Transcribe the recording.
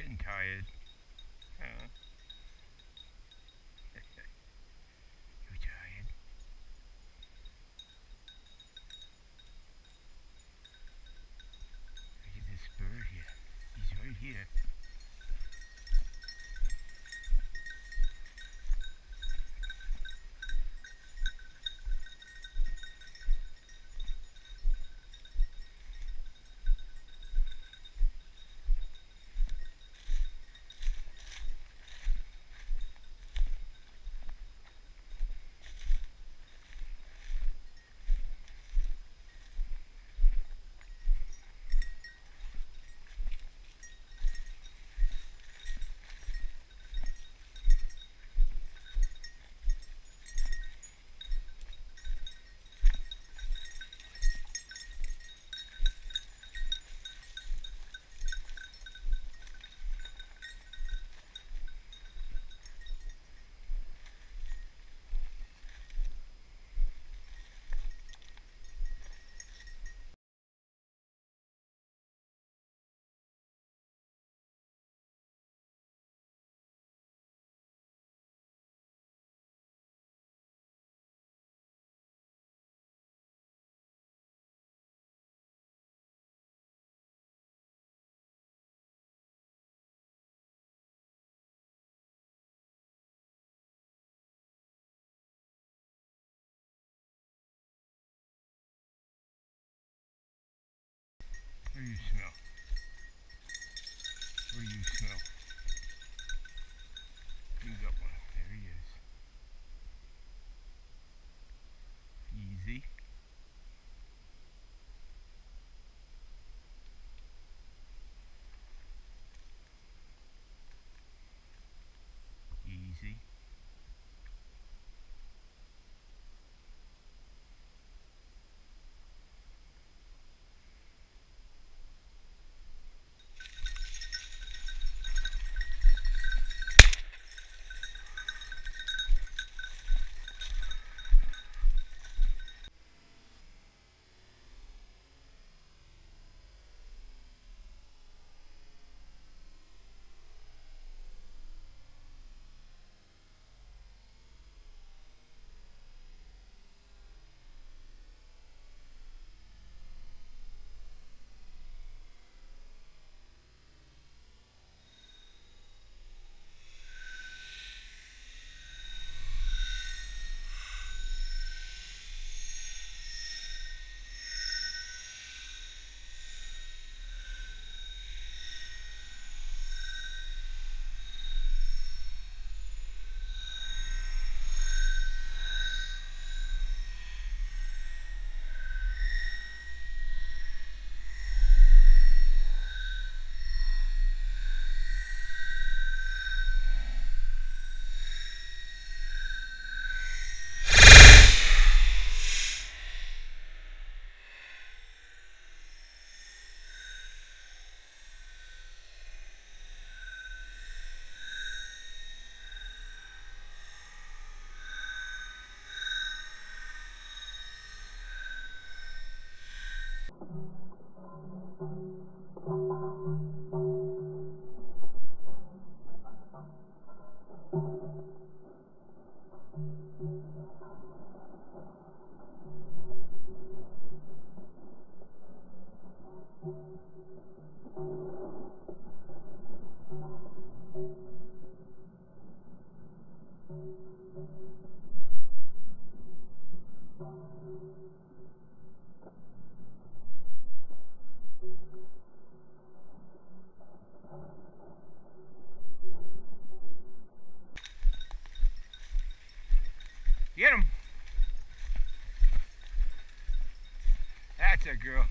tired. Huh? you tired? Look at this bird here. He's right here. What That's girl.